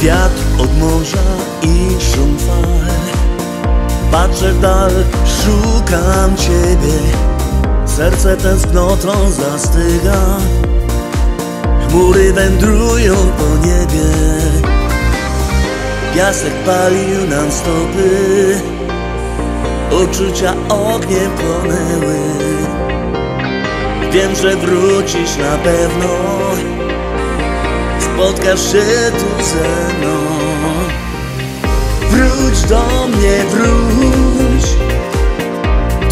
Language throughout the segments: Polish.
Wiatr od morza i szum fal. Patrzę w dal, szukam Ciebie. Serce tęsknotą zastyga. Chmury wędrują po niebie. Piasek palił nam stopy. Uczucia ogniem płonęły. Wiem, że wrócisz na pewno Spotkasz się tu ze mną. Wróć do mnie, wróć.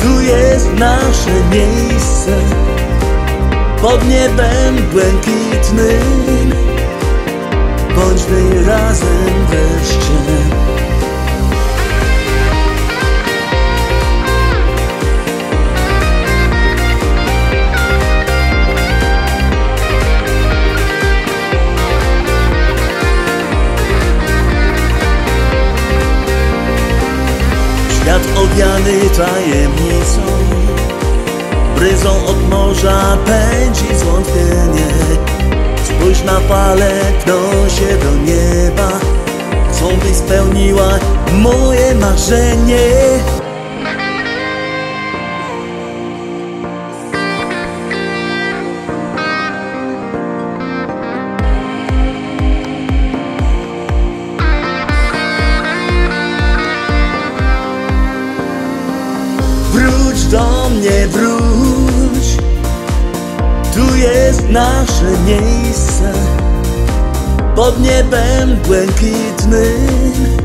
Tu jest nasze miejsce. Pod niebem błękitnym. Bądźmy razem wreszcie owiany tajemnicą Bryzą od morza pędzi zwątpienie Spójrz na fale, tną się do nieba. Chcą byś spełniła moje marzenie Wróć do mnie, wróć. Tu jest nasze miejsce. Pod niebem błękitnym.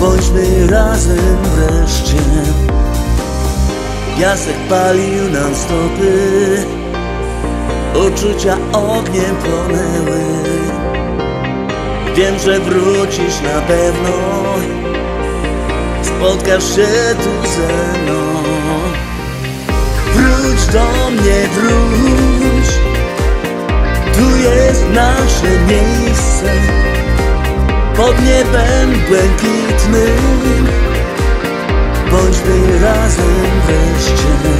Bądźmy razem wreszcie. Piasek palił nam stopy. Uczucia ogniem płonęły. Wiem, że wrócisz na pewno Spotkasz się tu ze mną. Wróć do mnie, wróć. Tu jest nasze miejsce. Pod niebem błękitnym. Bądźmy razem wreszcie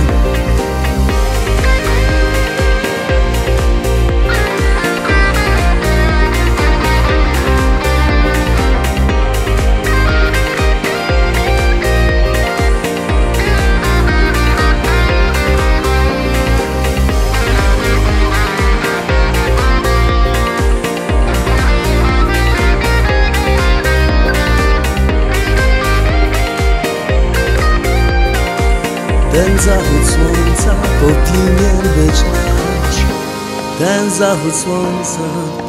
Ten zachód słońca powinien być nasz. Ten zachód słońca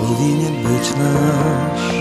powinien być nasz